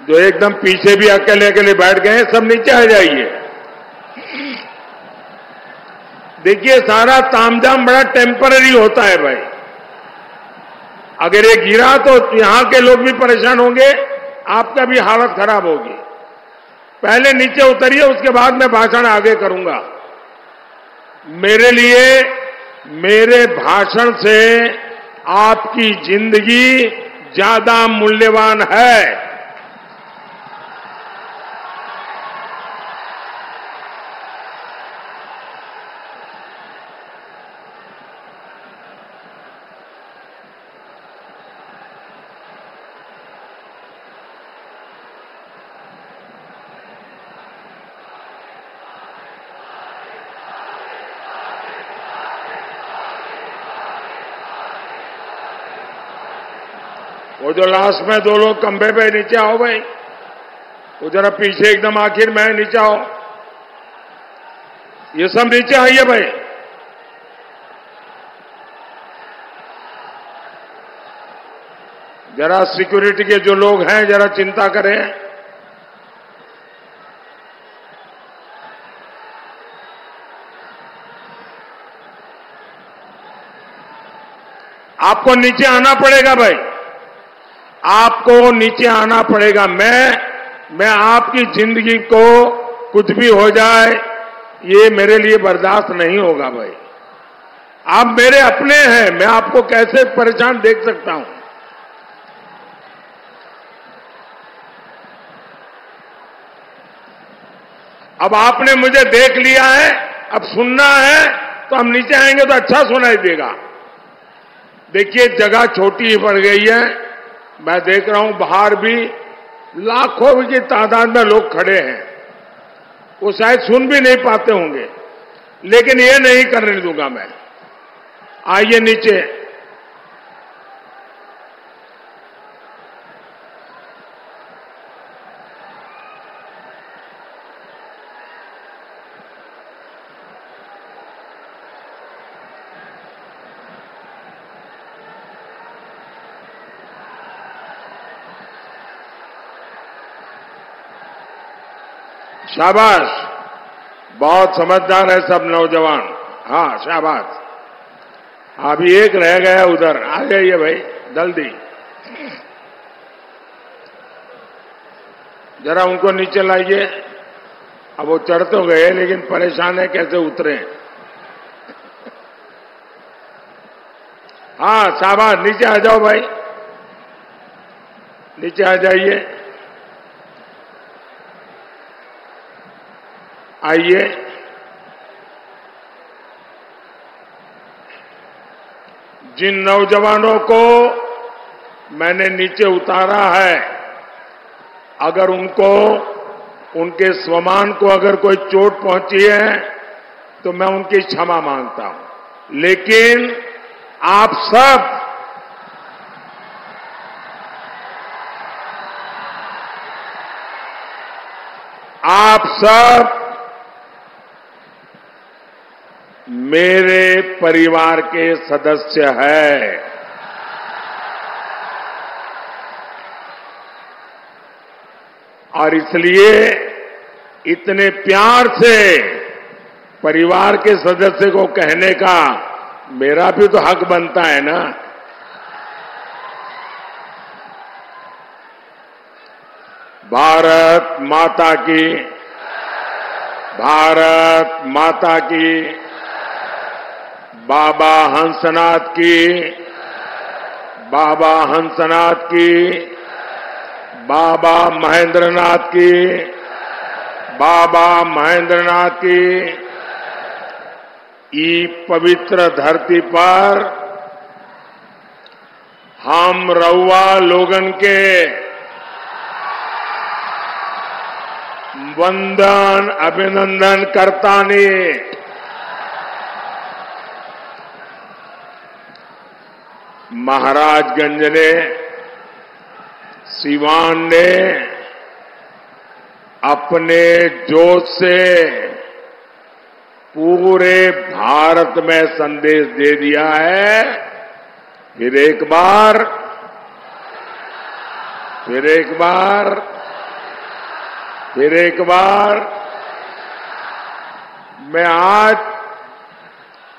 जो एकदम पीछे भी अकेले अकेले बैठ गए सब नीचे आ जाइए। देखिए, सारा तामझाम बड़ा टेम्पररी होता है भाई। अगर ये गिरा तो यहाँ के लोग भी परेशान होंगे, आपका भी हालत खराब होगी। पहले नीचे उतरिए, उसके बाद मैं भाषण आगे करूँगा। मेरे लिए, मेरे भाषण से आपकी ज़िंदगी ज़्यादा मूल्यवान है। जो लास्ट में दो लोग कंबे पे नीचे आओ भाई। वो जरा पीछे एकदम आखिर में नीचे आओ। ये सब नीचे आइए भाई। जरा सिक्योरिटी के जो लोग हैं, जरा चिंता करें। आपको नीचे आना पड़ेगा भाई। आपको नीचे आना पड़ेगा। मैं मैं आपकी ज़िंदगी को कुछ भी हो जाए, ये मेरे लिए बर्दाश्त नहीं होगा भाई। आप मेरे अपने हैं, मैं आपको कैसे परेशान देख सकता हूँ? अब आपने मुझे देख लिया है, अब सुनना है तो हम नीचे आएँगे तो अच्छा सुनाई देगा। देखिए, जगह छोटी ही पड़ गई है। मैं देख रहा हूँ बाहर भी लाखों की तादाद में लोग खड़े हैं। वो शायद सुन भी नहीं पाते होंगे। लेकिन ये नहीं करने दूँगा मैं। आइए नीचे। शाबाश। बहुत समझदार है सब नौजवान। हाँ शाबाश। अभी एक रह गया उधर। आ जाइए भाई, जल्दी। जरा उनको नीचे लाइए। अब वो चढ़ तो गए, लेकिन परेशान है कैसे उतरे। हाँ शाबाश। नीचे आ जाओ भाई। नीचे आ जाइए। आइए। जिन नौजवानों को मैंने नीचे उतारा है, अगर उनको, उनके स्वमान को अगर कोई चोट पहुँची है तो मैं उनकी क्षमा माँगता हूँ। लेकिन आप सब आप सब मेरे परिवार के सदस्य है। और इसलिए इतने प्यार से परिवार के सदस्य को कहने का मेरा भी तो हक बनता है ना। भारत माता की, भारत माता की बाबा हंसनाथ की। बाबा हंसनाथ की। बाबा महेंद्रनाथ की। बाबा महेंद्रनाथ की। ई पवित्र धरती पर हम रउआ लोगन के वंदन, अभिनंदन करतानी। महाराजगंज ने, सिवान ने अपने जोश से पूरे भारत में संदेश दे दिया है। फिर एक बार, फिर एक बार, फिर एक बार, मैं आज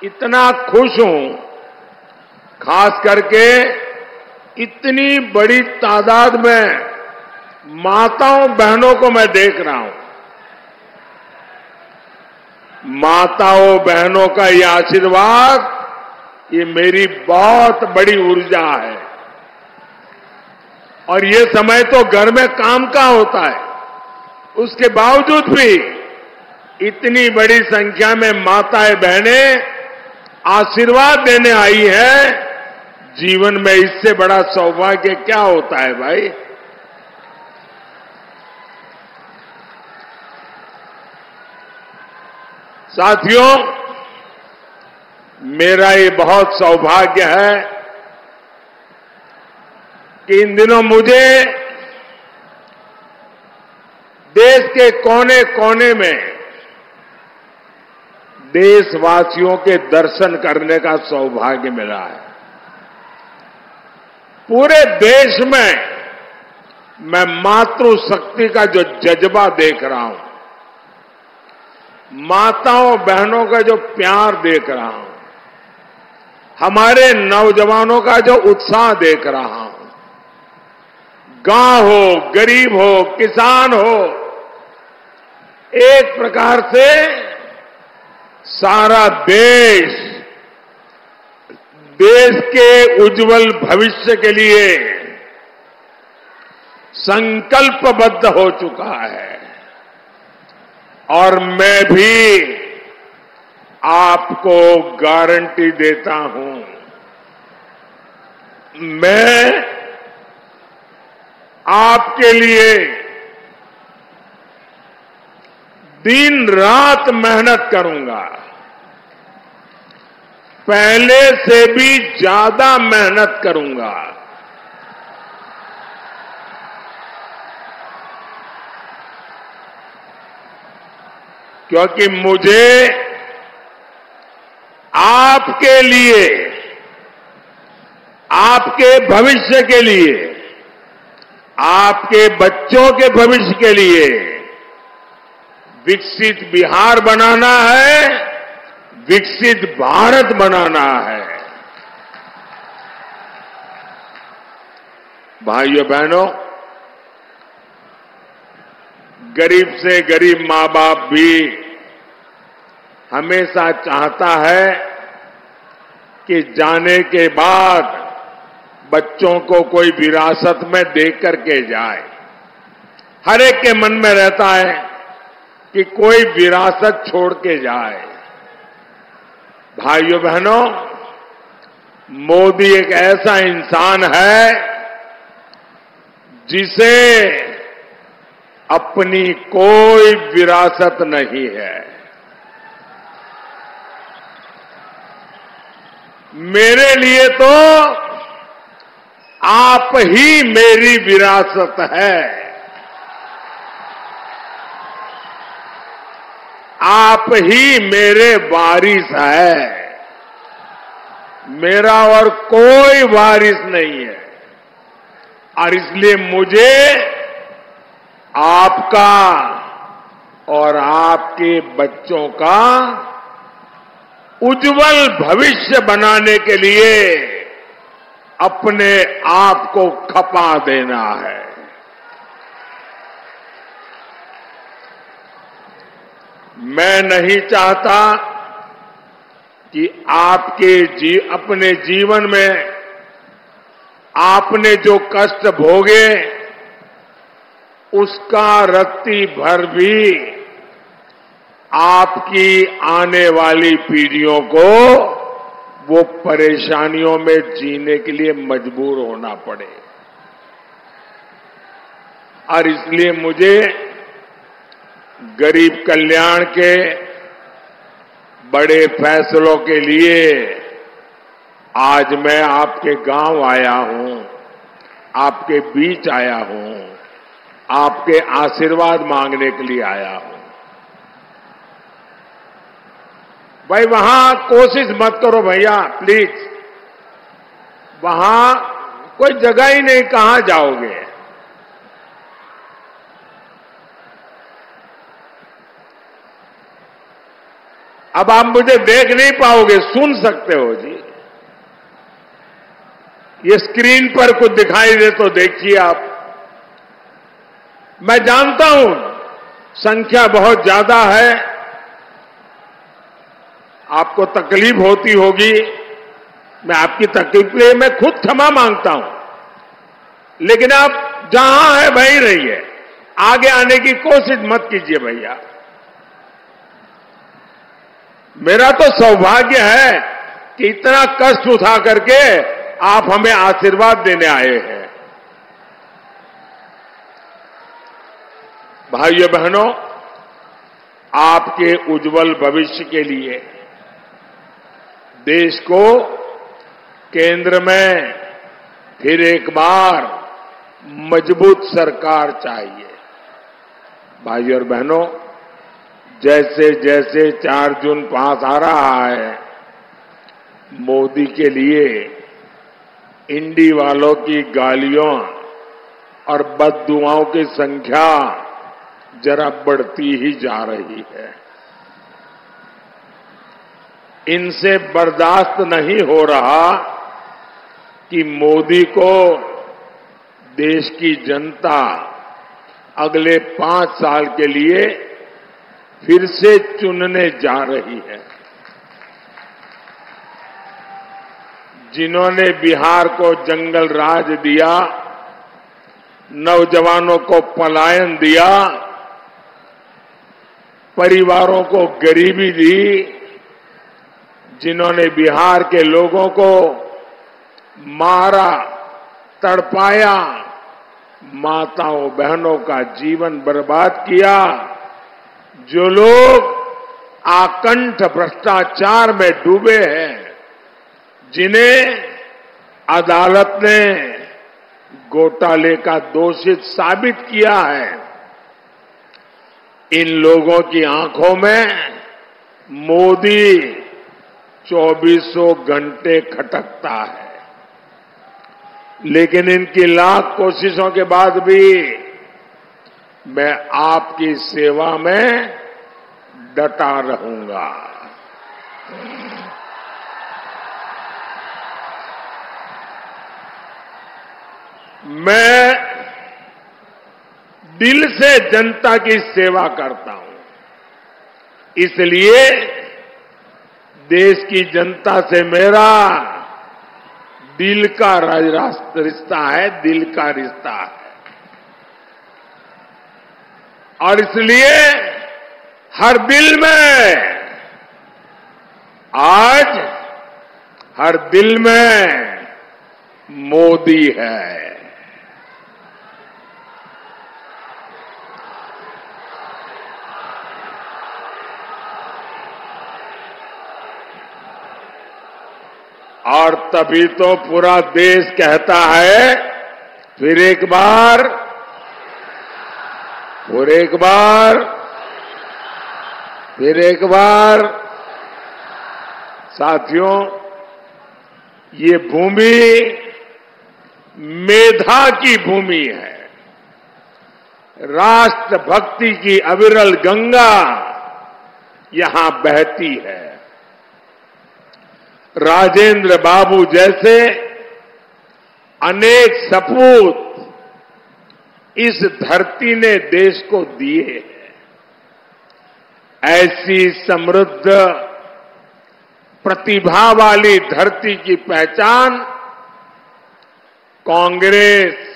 इतना खुश हूँ खास करके इतनी बड़ी तादाद में माताओं बहनों को मैं देख रहा हूँ। माताओं बहनों का ये आशीर्वाद, ये मेरी बहुत बड़ी ऊर्जा है। और ये समय तो घर में काम का होता है। उसके बावजूद भी इतनी बड़ी संख्या में माताएँ बहनें आशीर्वाद देने आई है। जीवन में इससे बड़ा सौभाग्य क्या होता है भाई? साथियों, मेरा ये बहुत सौभाग्य है कि इन दिनों मुझे देश के कोने कोने में देशवासियों के दर्शन करने का सौभाग्य मिला है। पूरे देश में मैं मातृशक्ति का जो जज्बा देख रहा हूँ, माताओं बहनों का जो प्यार देख रहा हूँ, हमारे नौजवानों का जो उत्साह देख रहा हूँ, गाँव हो, गरीब हो, किसान हो, एक प्रकार से सारा देश देश के उज्जवल भविष्य के लिए संकल्पबद्ध हो चुका है। और मैं भी आपको गारंटी देता हूँ, मैं आपके लिए दिन रात मेहनत करूँगा। पहले से भी ज़्यादा मेहनत करूँगा। क्योंकि मुझे आपके लिए, आपके भविष्य के लिए, आपके बच्चों के भविष्य के लिए विकसित बिहार बनाना है। विकसित भारत बनाना है। भाइयों, बहनों, गरीब से गरीब माँ बाप भी हमेशा चाहता है कि जाने के बाद बच्चों को कोई विरासत में दे करके जाए। हर एक के मन में रहता है कि कोई विरासत छोड़ के जाए। भाइयों बहनों, मोदी एक ऐसा इंसान है जिसे अपनी कोई विरासत नहीं है। मेरे लिए तो आप ही मेरी विरासत है। आप ही मेरे वारिस है। मेरा और कोई वारिस नहीं है। और इसलिए मुझे आपका और आपके बच्चों का उज्जवल भविष्य बनाने के लिए अपने आप को खपा देना है। मैं नहीं चाहता कि आपके जी, अपने जीवन में आपने जो कष्ट भोगे, उसका रत्ती भर भी आपकी आने वाली पीढ़ियों को वो परेशानियों में जीने के लिए मजबूर होना पड़े। और इसलिए मुझे गरीब कल्याण के बड़े फैसलों के लिए आज मैं आपके गाँव आया हूँ, आपके बीच आया हूँ, आपके आशीर्वाद मांगने के लिए आया हूँ। भाई, वहाँ कोशिश मत करो भैया प्लीज़ वहाँ कोई जगह ही नहीं, कहाँ जाओगे? अब आप मुझे देख नहीं पाओगे, सुन सकते हो जी। ये स्क्रीन पर कुछ दिखाई दे तो देखिए आप। मैं जानता हूँ, संख्या बहुत ज़्यादा है। आपको तकलीफ़ होती होगी। मैं आपकी तकलीफ़ लिए, मैं खुद क्षमा माँगता हूँ। लेकिन आप जहाँ है, वहीं रहिए। आगे आने की कोशिश मत कीजिए भैया। मेरा तो सौभाग्य है कि इतना कष्ट उठा करके आप हमें आशीर्वाद देने आए हैं। भाइयों बहनों, आपके उज्जवल भविष्य के लिए देश को केंद्र में फिर एक बार मज़बूत सरकार चाहिए। भाइयों और बहनों जैसे जैसे चार जून पास आ रहा है, मोदी के लिए इंडी वालों की गालियों और बददुआओं की संख्या जरा बढ़ती ही जा रही है। इनसे बर्दाश्त नहीं हो रहा कि मोदी को देश की जनता अगले पाँच साल के लिए फिर से चुनने जा रही है। जिन्होंने बिहार को जंगल राज दिया, नौजवानों को पलायन दिया, परिवारों को गरीबी दी, जिन्होंने बिहार के लोगों को मारा, तड़पाया, माताओं बहनों का जीवन बर्बाद किया जो लोग आकंठ भ्रष्टाचार में डूबे हैं, जिन्हें अदालत ने घोटाले का दोषित साबित किया है, इन लोगों की आँखों में मोदी चौबीसों घंटे खटकता है। लेकिन इनकी लाख कोशिशों के बाद भी मैं आपकी सेवा में डटा रहूँगा। मैं दिल से जनता की सेवा करता हूँ। इसलिए देश की जनता से मेरा दिल का रिश्ता है, दिल का रिश्ता है। और इसलिए हर दिल में, आज हर दिल में मोदी है। और तभी तो पूरा देश कहता है, फिर एक बार फिर एक बार, फिर एक बार, साथियों, ये भूमि मेधा की भूमि है। राष्ट्रभक्ति की अविरल गंगा यहाँ बहती है। राजेंद्र बाबू जैसे अनेक सपूत इस धरती ने देश को दिए हैं। ऐसी समृद्ध प्रतिभा वाली धरती की पहचान कांग्रेस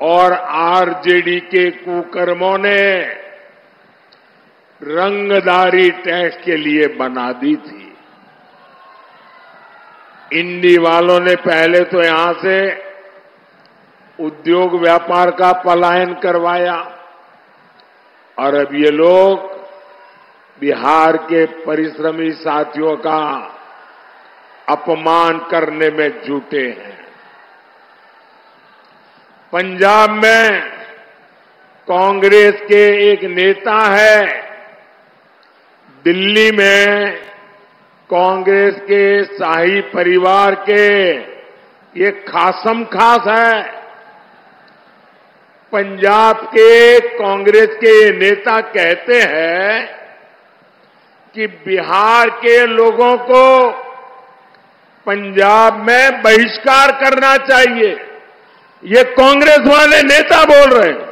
और आरजेडी के कुकर्मों ने रंगदारी टैक्स के लिए बना दी थी। इंडी वालों ने पहले तो यहाँ से उद्योग व्यापार का पलायन करवाया। और अब ये लोग बिहार के परिश्रमी साथियों का अपमान करने में जुटे हैं। पंजाब में कांग्रेस के एक नेता है। दिल्ली में कांग्रेस के शाही परिवार के ये खासम खास है। पंजाब के कांग्रेस के नेता कहते हैं कि बिहार के लोगों को पंजाब में बहिष्कार करना चाहिए। ये कांग्रेस वाले नेता बोल रहे हैं।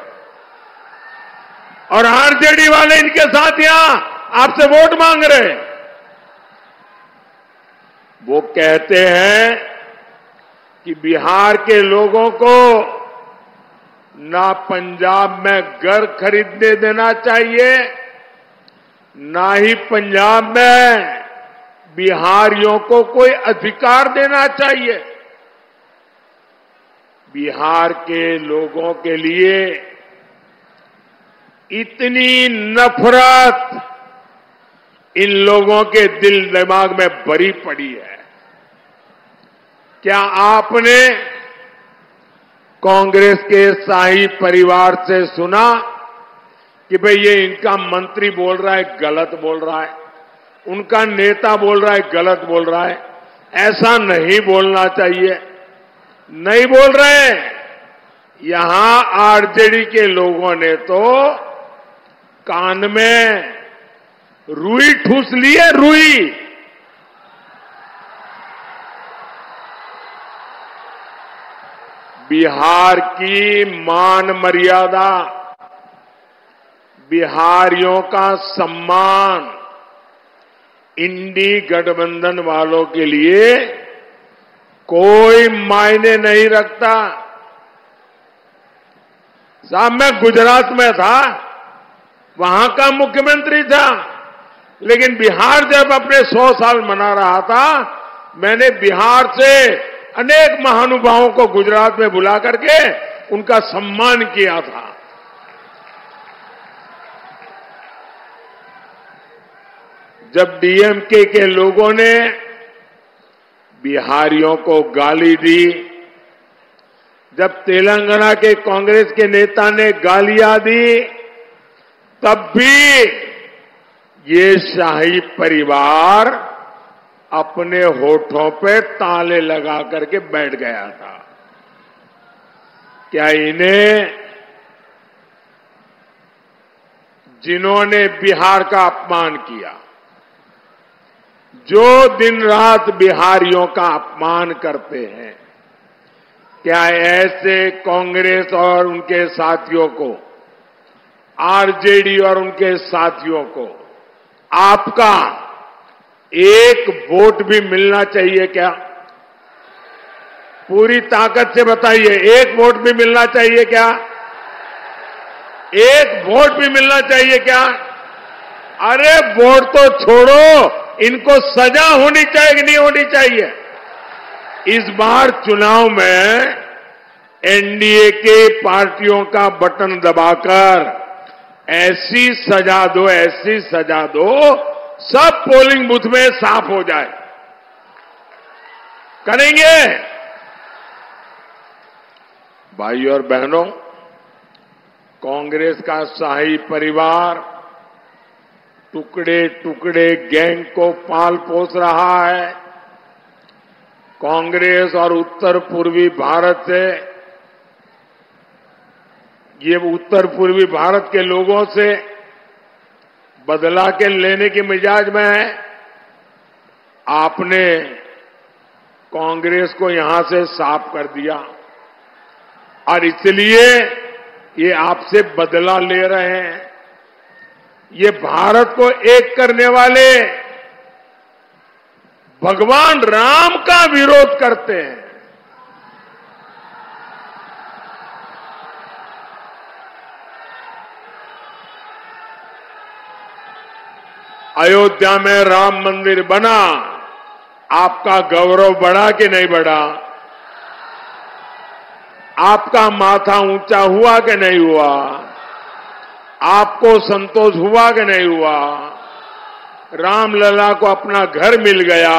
और आरजेडी वाले इनके साथ यहाँ आपसे वोट मांग रहे हैं। वो कहते हैं कि बिहार के लोगों को ना पंजाब में घर खरीदने देना चाहिए, ना ही पंजाब में बिहारियों को कोई अधिकार देना चाहिए। बिहार के लोगों के लिए इतनी नफरत इन लोगों के दिल दिमाग में भरी पड़ी है। क्या आपने कांग्रेस के शाही परिवार से सुना कि भाई ये इनका मंत्री बोल रहा है, गलत बोल रहा है। उनका नेता बोल रहा है, गलत बोल रहा है। ऐसा नहीं बोलना चाहिए। नहीं बोल रहे यहाँ आरजेडी के लोगों ने तो कान में रुई ठूस ली है, रुई। बिहार की मान मर्यादा, बिहारियों का सम्मान इंडी गठबंधन वालों के लिए कोई मायने नहीं रखता। साहब, मैं गुजरात में था, वहाँ का मुख्यमंत्री था, लेकिन बिहार जब अपने सौ साल मना रहा था, मैंने बिहार से अनेक महानुभावों को गुजरात में बुला करके उनका सम्मान किया था। जब डीएमके के लोगों ने बिहारियों को गाली दी, जब तेलंगाना के कांग्रेस के नेता ने गालियाँ दी, तब भी ये शाही परिवार अपने होठों पे ताले लगा करके बैठ गया था। क्या इन्हें जिन्होंने बिहार का अपमान किया, जो दिन रात बिहारियों का अपमान करते हैं, क्या ऐसे कांग्रेस और उनके साथियों को, आरजेडी और उनके साथियों को आपका एक वोट भी मिलना चाहिए क्या? पूरी ताकत से बताइए, एक वोट भी मिलना चाहिए क्या? एक वोट भी मिलना चाहिए क्या? अरे वोट तो छोड़ो, इनको सजा होनी चाहिए कि नहीं होनी चाहिए? इस बार चुनाव में एनडीए के पार्टियों का बटन दबाकर, ऐसी सजा दो, ऐसी सजा दो सब पोलिंग बूथ में साफ़ हो जाए। करेंगे? भाई और बहनों, कांग्रेस का शाही परिवार टुकड़े टुकड़े गैंग को पाल पोस रहा है। कांग्रेस और उत्तर पूर्वी भारत से, ये उत्तर पूर्वी भारत के लोगों से बदला के लेने के मिजाज में है। आपने कांग्रेस को यहाँ से साफ़ कर दिया। और इसलिए ये आपसे बदला ले रहे हैं। ये भारत को एक करने वाले भगवान राम का विरोध करते हैं। अयोध्या में राम मंदिर बना। आपका गौरव बढ़ा कि नहीं बढ़ा? आपका माथा ऊँचा हुआ कि नहीं हुआ? आपको संतोष हुआ कि नहीं हुआ? रामलला को अपना घर मिल गया।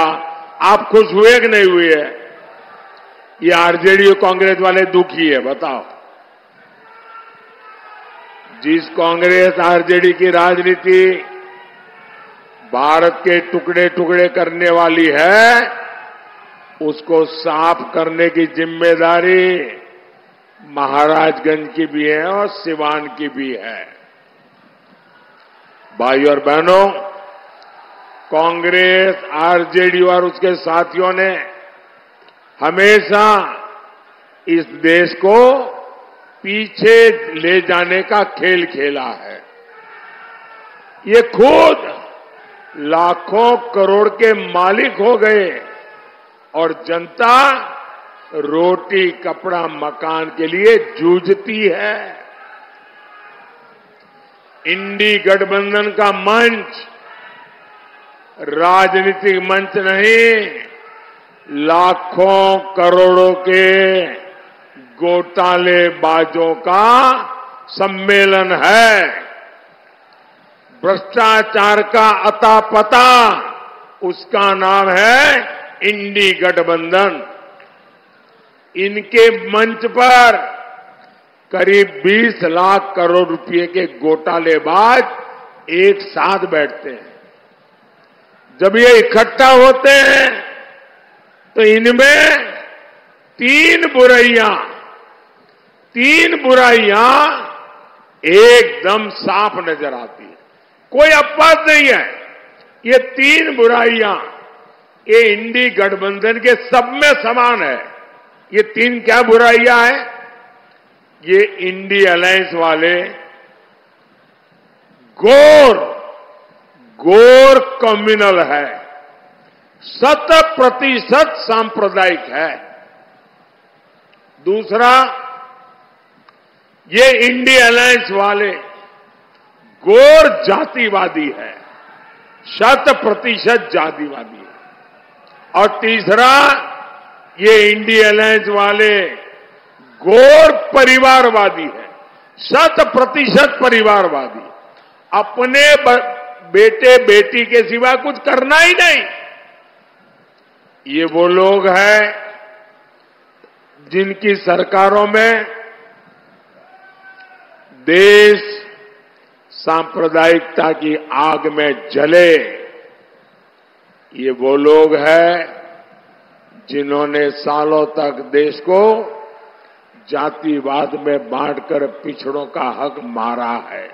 आप खुश हुए कि नहीं हुए? ये आरजेडी और कांग्रेस वाले दुखी है, बताओ। जिस कांग्रेस आरजेडी की राजनीति भारत के टुकड़े टुकड़े करने वाली है, उसको साफ़ करने की ज़िम्मेदारी महाराजगंज की भी है और सिवान की भी है। भाई और बहनों, कांग्रेस, आरजेडी और उसके साथियों ने हमेशा इस देश को पीछे ले जाने का खेल खेला है। ये खुद लाखों करोड़ के मालिक हो गए और जनता रोटी, कपड़ा, मकान के लिए जूझती है। इंडी गठबंधन का मंच, राजनीतिक मंच नहीं, लाखों करोड़ों के घोटालेबाजों का सम्मेलन है। भ्रष्टाचार का अता पता उसका नाम है इंडी गठबंधन। इनके मंच पर करीब 20 लाख करोड़ रुपए के घोटालेबाज एक साथ बैठते हैं। जब ये इकट्ठा होते हैं तो इनमें तीन बुराइयाँ तीन बुराइयाँ एकदम साफ़ नज़र आती है। कोई अपवाद नहीं है। ये तीन बुराइयाँ, ये इंडी गठबंधन के सब में समान है। ये तीन क्या बुराइयाँ हैं? ये इंडी अलायंस वाले गोर गोर कम्युनल है। शत प्रतिशत सांप्रदायिक है। दूसरा, ये इंडी अलायंस वाले गोर जातिवादी है। शत प्रतिशत जातिवादी है। और तीसरा, ये इंडी अलायंस वाले गोर परिवारवादी है। शत प्रतिशत परिवारवादी। अपने बेटे, बेटी के सिवा कुछ करना ही नहीं। ये वो लोग हैं जिनकी सरकारों में देश सांप्रदायिकता की आग में जले। ये वो लोग हैं जिन्होंने सालों तक देश को जातिवाद में बांटकर पिछड़ों का हक मारा है।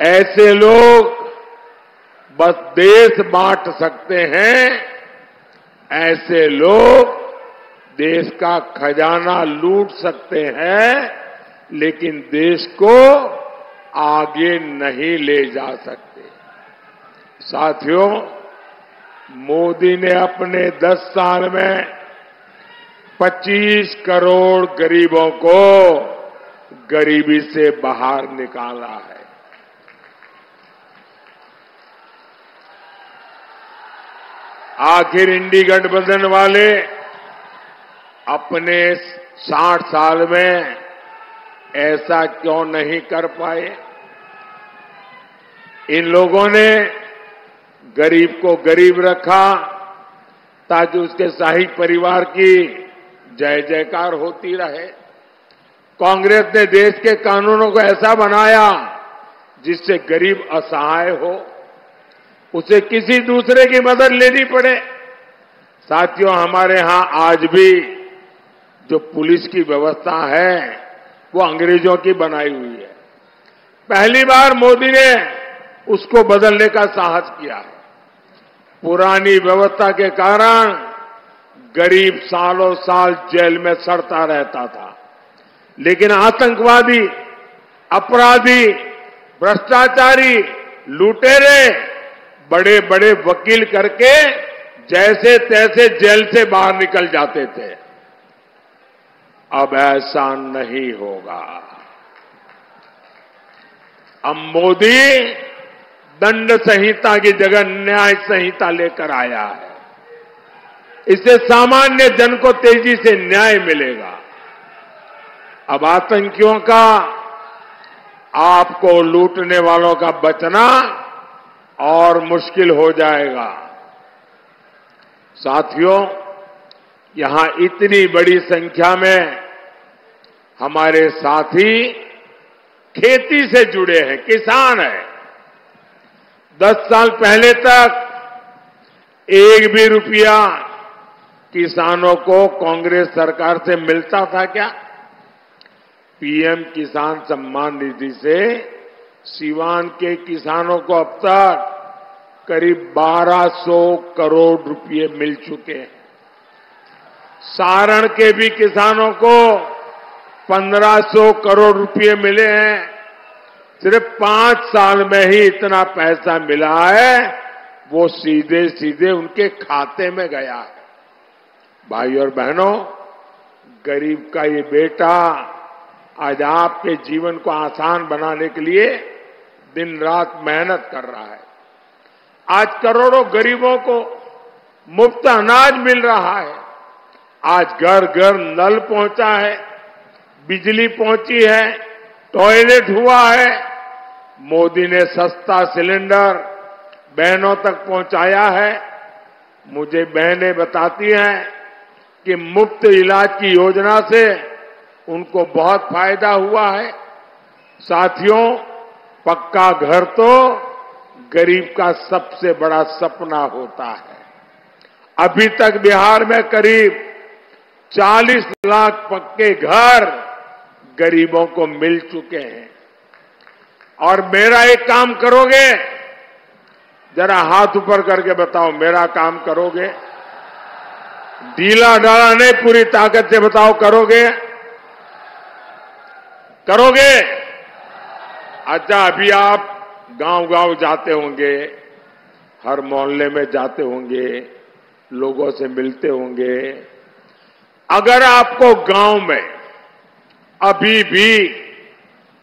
ऐसे लोग बस देश बांट सकते हैं, ऐसे लोग देश का खजाना लूट सकते हैं, लेकिन देश को आगे नहीं ले जा सकते। साथियों, मोदी ने अपने 10 साल में 25 करोड़ गरीबों को गरीबी से बाहर निकाला है। आखिर इंडी गठबंधन वाले अपने 60 साल में ऐसा क्यों नहीं कर पाए? इन लोगों ने गरीब को गरीब रखा ताकि उसके शाही परिवार की जय जयकार होती रहे। कांग्रेस ने देश के कानूनों को ऐसा बनाया जिससे गरीब असहाय हो। उसे किसी दूसरे की मदद लेनी पड़े। साथियों, हमारे यहाँ आज भी जो पुलिस की व्यवस्था है, वो अंग्रेज़ों की बनाई हुई है। पहली बार मोदी ने उसको बदलने का साहस किया। है पुरानी व्यवस्था के कारण गरीब सालों साल जेल में सड़ता रहता था। लेकिन आतंकवादी, अपराधी, भ्रष्टाचारी, लुटेरे बड़े बड़े वकील करके जैसे तैसे जेल से बाहर निकल जाते थे। अब ऐसा नहीं होगा। अब मोदी दंड संहिता की जगह न्याय संहिता लेकर आया है। इससे सामान्य जन को तेज़ी से न्याय मिलेगा। अब आतंकियों का, आपको लूटने वालों का बचना और मुश्किल हो जाएगा। साथियों, यहाँ इतनी बड़ी संख्या में हमारे साथी खेती से जुड़े हैं, किसान हैं। दस साल पहले तक एक भी रुपया किसानों को कांग्रेस सरकार से मिलता था क्या? पीएम किसान सम्मान निधि से सीवान के किसानों को अब तक करीब 1200 करोड़ रुपए मिल चुके हैं। सारण के भी किसानों को 1500 करोड़ रुपए मिले हैं। सिर्फ़ पाँच साल में ही इतना पैसा मिला है, वो सीधे सीधे उनके खाते में गया है। भाई और बहनों, गरीब का ये बेटा आज आपके जीवन को आसान बनाने के लिए दिन रात मेहनत कर रहा है। आज करोड़ों गरीबों को मुफ़्त अनाज मिल रहा है। आज घर घर नल पहुँचा है, बिजली पहुँची है टॉयलेट हुआ है। मोदी ने सस्ता सिलेंडर बहनों तक पहुँचाया है। मुझे बहनें बताती हैं कि मुफ़्त इलाज की योजना से उनको बहुत फ़ायदा हुआ है। साथियों, पक्का घर तो गरीब का सबसे बड़ा सपना होता है। अभी तक बिहार में करीब 40 लाख पक्के घर गरीबों को मिल चुके हैं। और मेरा एक काम करोगे? जरा हाथ ऊपर करके बताओ, मेरा काम करोगे? ढीला डाला नहीं, पूरी ताकत से बताओ, करोगे? करोगे? अच्छा अभी आप गाँव गाँव जाते होंगे, हर मोहल्ले में जाते होंगे, लोगों से मिलते होंगे। अगर आपको गाँव में अभी भी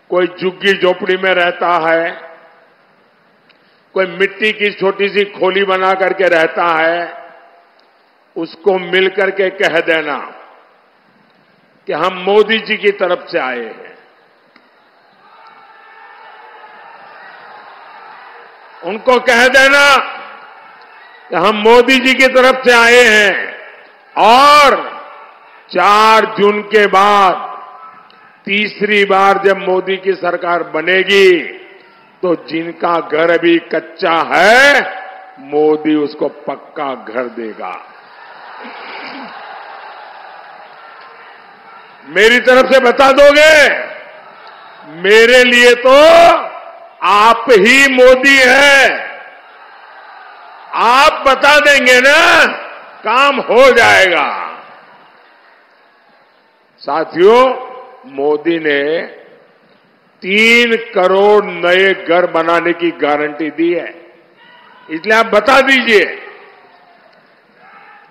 कोई झुग्गी झोपड़ी में रहता है, कोई मिट्टी की छोटी सी खोली बना करके रहता है, उसको मिलकर के कह देना कि हम मोदी जी की तरफ़ से आए हैं। उनको कह देना कि हम मोदी जी की तरफ़ से आए हैं और चार जून के बाद तीसरी बार जब मोदी की सरकार बनेगी तो जिनका घर अभी कच्चा है, मोदी उसको पक्का घर देगा। मेरी तरफ़ से बता दोगे? मेरे लिए तो आप ही मोदी है। आप बता देंगे ना, काम हो जाएगा। साथियों मोदी ने तीन करोड़ नए घर बनाने की गारंटी दी है। इसलिए आप बता दीजिए।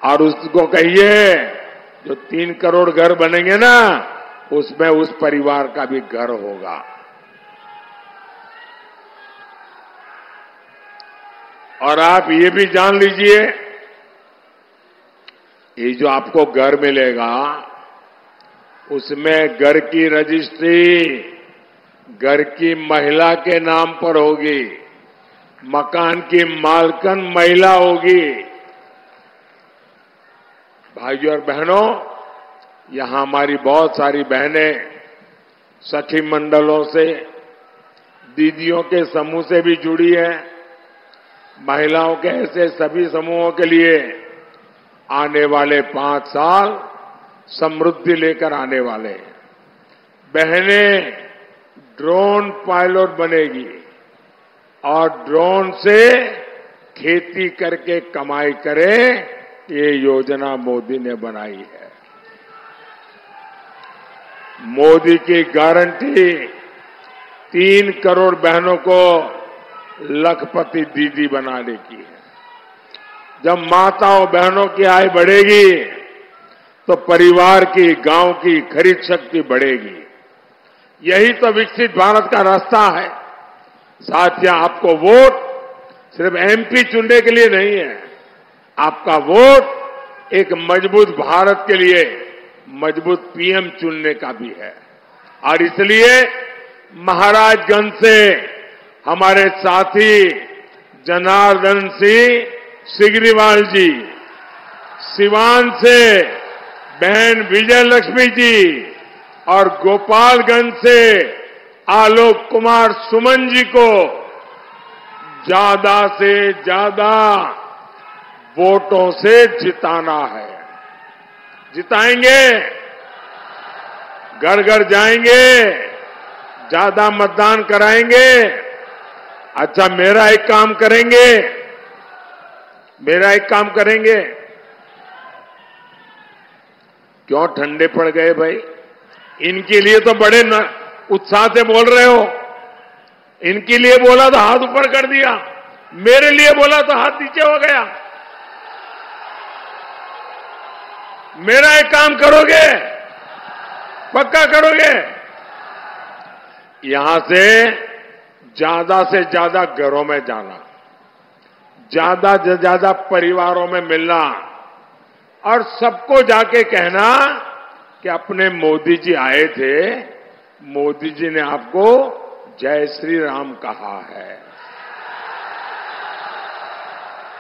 और उसको कहिए जो तीन करोड़ घर बनेंगे ना, उसमें उस परिवार का भी घर होगा। और आप ये भी जान लीजिए, ये जो आपको घर मिलेगा उसमें घर की रजिस्ट्री, घर की महिला के नाम पर होगी, मकान की मालकन महिला होगी। भाइयों और बहनों, यहाँ हमारी बहुत सारी बहनें सखी मंडलों से, दीदियों के समूह से भी जुड़ी है। महिलाओं के ऐसे सभी समूहों के लिए आने वाले पाँच साल समृद्धि लेकर आने वाले हैं। बहनें, ड्रोन पायलट बनेगी और ड्रोन से खेती करके कमाई करे, ये योजना मोदी ने बनाई है। मोदी की गारंटी, तीन करोड़ बहनों को लखपति दीदी बनाने की है। जब माताओं बहनों की आय बढ़ेगी तो परिवार की, गाँव की खरीद शक्ति बढ़ेगी। यही तो विकसित भारत का रास्ता है। साथियों आपको वोट सिर्फ़ एमपी चुनने के लिए नहीं है। आपका वोट एक मज़बूत भारत के लिए, मज़बूत पीएम चुनने का भी है। और इसलिए महाराजगंज से हमारे साथी जनार्दन सिंह सिगरीवाल जी, सिवान से बहन विजय लक्ष्मी जी और गोपालगंज से आलोक कुमार सुमन जी को ज़्यादा से ज़्यादा वोटों से जिताना है। जिताएँगे घर घर जाएँगे, ज़्यादा मतदान कराएँगे अच्छा मेरा एक काम करेंगे, मेरा एक काम करेंगे। क्यों ठंडे पड़ गए भाई? इनके लिए तो बड़े उत्साह से बोल रहे हो। इनके लिए बोला तो हाथ ऊपर कर दिया। मेरे लिए बोला तो हाथ नीचे हो गया। मेरा एक काम करोगे? पक्का करोगे? यहाँ से ज़्यादा से ज़्यादा घरों में जाना, ज़्यादा से ज़्यादा परिवारों में मिलना। और सबको जाके कहना कि अपने मोदी जी आए थे, मोदी जी ने आपको जय श्री राम कहा है।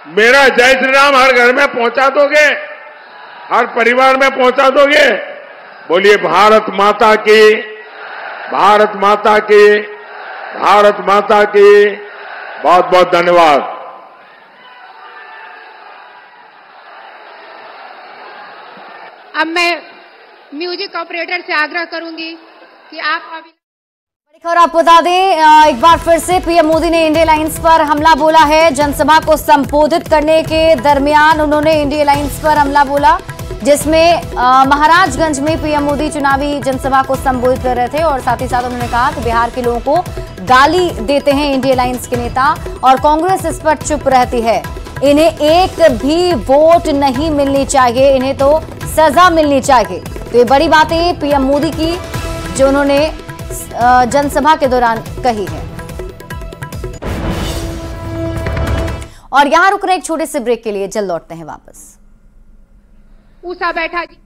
मेरा जय श्री राम हर घर में पहुँचा दोगे, हर परिवार में पहुँचा दोगे। बोलिए, भारत माता की, भारत माता की, भारत माता की बहुत बहुत धन्यवाद। अब मैं म्यूज़िक ऑपरेटर से आग्रह करूँगी कि आप अभी खबर आपको बता दें एक बार फिर से पीएम मोदी ने इंडिया लाइंस पर हमला बोला है। जनसभा को संबोधित करने के दरमियान उन्होंने इंडिया लाइंस पर हमला बोला, जिसमें महाराजगंज में पीएम मोदी चुनावी जनसभा को संबोधित कर रहे थे और साथ ही साथ उन्होंने कहा कि बिहार के लोगों को गाली देते हैं इंडिया लाइंस के नेता और कांग्रेस इस पर चुप रहती है। इन्हें एक भी वोट नहीं मिलनी चाहिए, इन्हें तो सजा मिलनी चाहिए। तो ये बड़ी बातें पीएम मोदी की, जो उन्होंने जनसभा के दौरान कही है। और यहाँ रुक रहे एक छोटे से ब्रेक के लिए जल्द लौटते हैं वापस। ऊसा बैठा जी